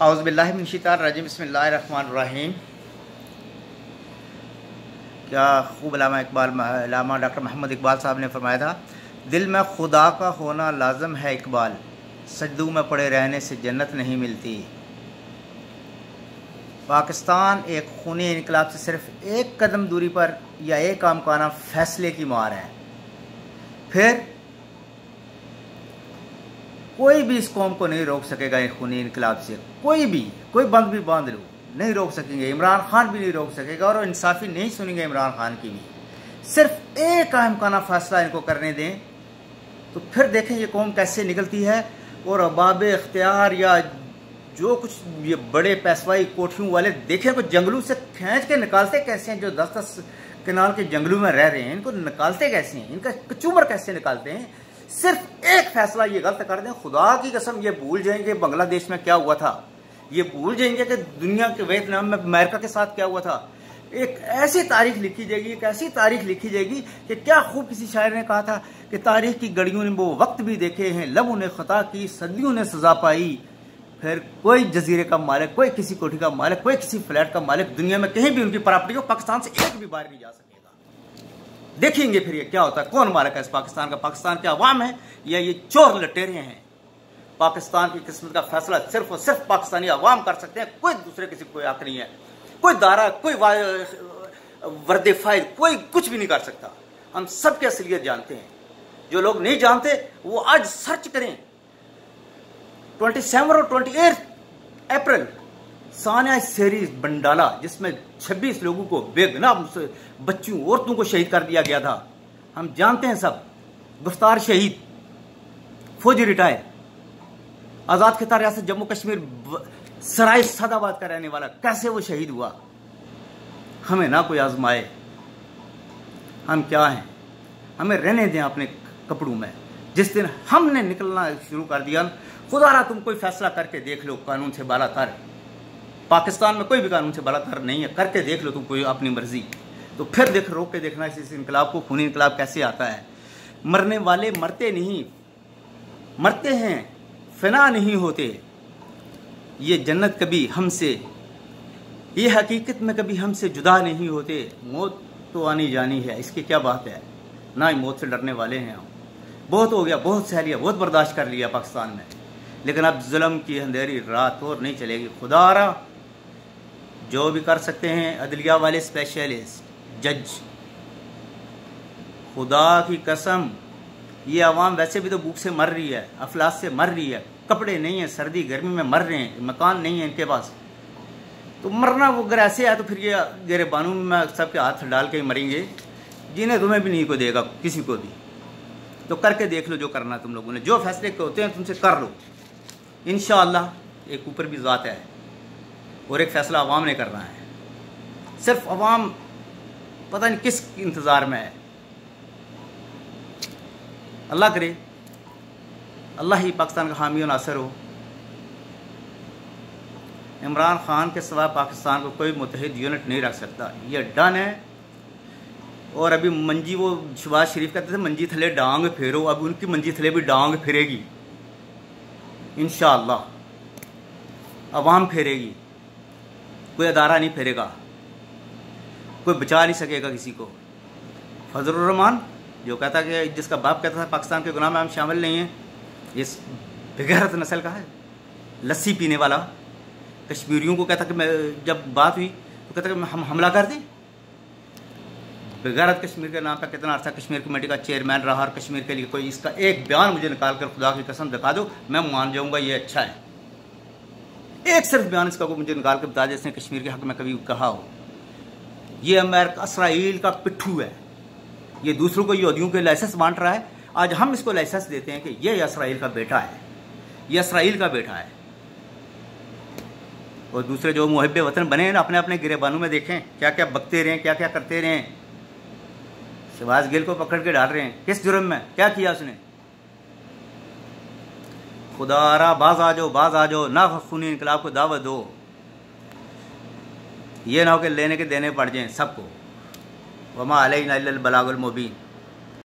आउज़बिल्लिनशीतारजीम बसमीम क्या खूब लामा इकबाल, लामा डॉक्टर महमद इकबाल साहब ने फरमाया था, दिल में खुदा का होना लाजम है इकबाल। सजदू में पड़े रहने से जन्नत नहीं मिलती। पाकिस्तान एक खूनी इनकलाब से सिर्फ़ एक कदम दूरी पर या एक आमकाना फैसले की मार है। फिर कोई भी इस कौम को नहीं रोक सकेगा एक खूनी इनकलाब से। कोई भी, कोई बंद भी बाँध लो, नहीं रोक सकेंगे। इमरान खान भी नहीं रोक सकेगा और इंसाफी नहीं सुनेंगे इमरान खान की भी। सिर्फ़ एक अहमकाना फैसला इनको करने दें तो फिर देखें ये कौम कैसे निकलती है और अबाब इख्तियार या जो कुछ ये बड़े पैसवाई कोठियों वाले देखें को जंगलों से खींच के निकालते कैसे हैं? जो दस दस किनाल के जंगलों में रह रहे हैं, इनको निकालते कैसे हैं? इनका कचूमर कैसे निकालते हैं? सिर्फ़ एक फैसला ये गलत कर दें, खुदा की कसम ये भूल जाएँगे बांग्लादेश में क्या हुआ था। ये भूल जाएँगे कि दुनिया के वियतनाम में अमेरिका के साथ क्या हुआ था। एक ऐसी तारीख लिखी जाएगी, एक ऐसी तारीख लिखी जाएगी कि क्या खूब किसी शायर ने कहा था कि तारीख की गड़ियों ने वो वक्त भी देखे हैं, लबों ने खता की, सदियों ने सजा पाई। फिर कोई जजीरे का मालिक, कोई किसी कोठी का मालिक, कोई किसी फ्लैट का मालिक दुनिया में कहीं भी उनकी प्रॉपर्टी को पाकिस्तान से एक भी बाहर नहीं जा सकता देखेंगे फिर ये क्या होता है, कौन है इस पाकिस्तान का, पाकिस्तान के अवाम है, या ये चोर लटेरे हैं? पाकिस्तान की किस्मत का फैसला सिर्फ़ और सिर्फ़ पाकिस्तानी अवाम कर सकते हैं, कोई दूसरे किसी कोई हक नहीं है, कोई दारा, कोई वर्द फ़ाइल, कोई कुछ भी नहीं कर सकता। हम सबके असलियत जानते हैं। जो लोग नहीं जानते, वो आज सर्च करें। ट्वेंटी सेवन और ट्वेंटी एट अप्रैल सानिया सीरीज़ बंडाला, जिसमें 26 लोगों को बेगनाम बच्चों औरतों को शहीद कर दिया गया था। हम जानते हैं सब गुफ्तार शहीद, फौजी रिटायर। आज़ाद खिता रियासत जम्मू कश्मीर सराय सदाबाद का रहने वाला, कैसे वो शहीद हुआ? हमें ना कोई आजमाए। हम क्या हैं? हमें रहने दें अपने कपड़ों में। जिस दिन हमने निकलना शुरू कर दिया, खुदा रहा तुम कोई फैसला करके देख लो, कानून से बाला तर। पाकिस्तान में कोई भी कानून से बलात्कार नहीं है। करके देख लो तुम कोई अपनी मर्ज़ी। तो फिर देख, रोक के देखना इस इनकलाब को, खूनी इनकलाब कैसे आता है। मरने वाले मरते नहीं, मरते हैं, फना नहीं होते। ये जन्नत कभी हमसे, ये हकीकत में कभी हमसे जुदा नहीं होते। मौत तो आनी जानी है, इसकी क्या बात है? ना ही मौत से डरने वाले हैं हम। बहुत हो गया, बहुत सह लिया बहुत बर्दाश्त कर लिया पाकिस्तान में लेकिन अब जुल्म की अंधेरी रात और नहीं चलेगी। खुदारा जो भी कर सकते हैं, अदलिया वाले स्पेशलिस्ट जज खुदा की कसम, ये आवाम वैसे भी तो भूख से मर रही है, अफलास से मर रही है, कपड़े नहीं है, सर्दी गर्मी में मर रहे हैं, मकान नहीं है इनके पास। तो मरना वो अगर ऐसे है तो फिर ये गेरे बानू में सबके हाथ डाल के मरेंगे, जिन्हें तुम्हें भी नहीं को देगा, किसी को भी। तो करके देख लो जो करना तुम लोगों ने, जो फैसले होते हैं तुमसे कर लो। इन एक ऊपर भी ज़ात है। और एक फ़ैसला अवाम ने करना है। सिर्फ़ अवाम पता नहीं किस इंतज़ार में है। अल्लाह करे, अल्लाह ही पाकिस्तान का हामी नासर हो। इमरान खान के सिवा पाकिस्तान को कोई मुतहद यूनिट नहीं रख सकता। ये डन है। और अभी मंजी, वो शबाज शरीफ कहते थे, मंजी थले डांग फेरो, अब उनकी मंजी थले भी डांग फिरेगी। इन अवाम फेरेगी। कोई अदारा नहीं फेरेगा। कोई बचा नहीं सकेगा किसी को। फजलरहमान जो कहता कि जिसका बाप कहता था, पाकिस्तान के गुनाह में हम शामिल नहीं हैं, ये बेगैरत नस्ल का है। लस्सी पीने वाला। कश्मीरियों को कहता कि मैं, जब बात हुई तो कहता कि हम हमला कर दें। बेगैरत कश्मीर के नाम पर कितना अर्सा कश्मीर कमेटी का चेयरमैन रहा और कश्मीर के लिए कोई इसका एक बयान मुझे निकाल कर खुदा की कसम दिखा दो, मैं मान जाऊँगा, ये अच्छा है। एक सिर्फ़ बयान इसका को मुझे निकाल के बता दे, इसने कश्मीर के हक में कभी कहा हो। ये अमेरिका, इसराइल का पिट्ठू है। ये दूसरों को, यहूदियों के लाइसेंस बांट रहा है। आज हम इसको लाइसेंस देते हैं कि ये इसराइल का बेटा है। ये इसराइल का बेटा है। और दूसरे जो मुहब वतन बने हैं ना अपने अपने गिरेबानों में देखें क्या क्या बकते रहे क्या क्या करते रहे शहबाज गिल को पकड़ के डाल रहे हैं। किस जुर्म में? क्या किया उसने? खुदारा बाज आ जाओ बाज आ जाओ ना खूनी इनकलाब को दावत दो। ये ना हो कि लेने के देने पड़ जाए सबको। वमा अलई बलागुल मुबीन।